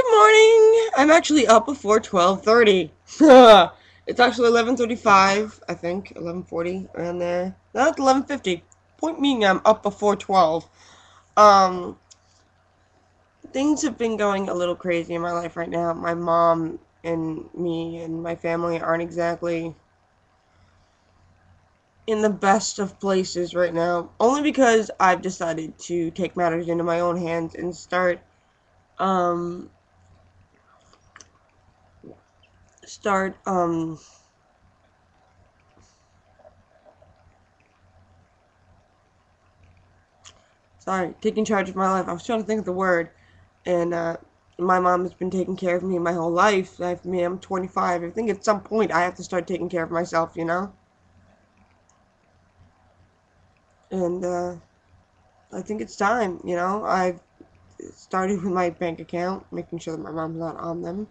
Good morning. I'm actually up before 12:30. it's actually 11:35, I think, 11:40 around there. No, it's 11:50. Point being, I'm up before 12. Um, things have been going a little crazy in my life right now. My mom and me and my family aren't exactly in the best of places right now. Only because I've decided to take matters into my own hands and start um start um sorry taking charge of my life. I was trying to think of the word and uh my mom has been taking care of me my whole life. I mean i'm 25 i think at some point i have to start taking care of myself you know? And uh i think it's time you know? I've started with my bank account making sure that my mom's not on them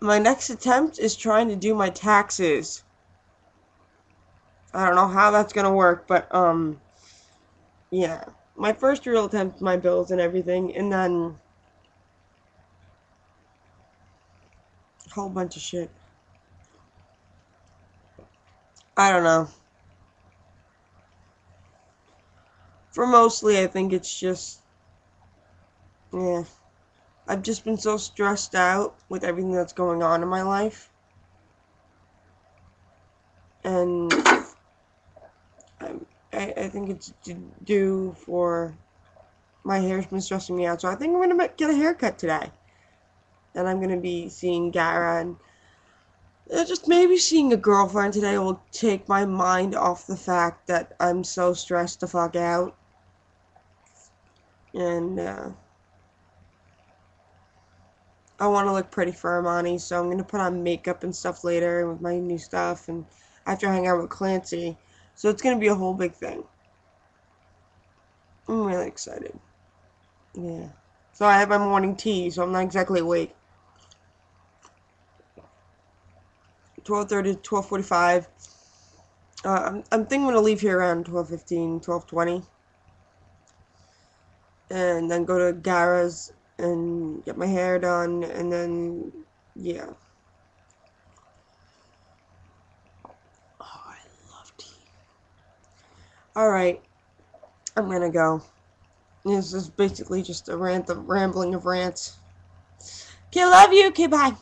my next attempt is trying to do my taxes. I don't know how that's gonna work, but um, yeah, my first real attempt, my bills and everything, and then a whole bunch of shit. I don't know. For mostly, I think it's just, yeah. I've just been so stressed out with everything that's going on in my life. And I, I think it's due for my hair's been stressing me out. So I think I'm going to get a haircut today. And I'm going to be seeing Gara and uh, just maybe seeing a girlfriend today will take my mind off the fact that I'm so stressed the fuck out. And, uh, I want to look pretty for Armani, so I'm going to put on makeup and stuff later with my new stuff and after hanging out with Clancy. So it's going to be a whole big thing. I'm really excited. Yeah. So I have my morning tea, so I'm not exactly awake. 12.30 12.45. Uh, I'm, I'm thinking I'm going to leave here around 12.15, 12.20. And then go to Gara's and get my hair done and then yeah. Oh I love tea. Alright I'm gonna go. This is basically just a rant of rambling of rants. Okay love you. Okay bye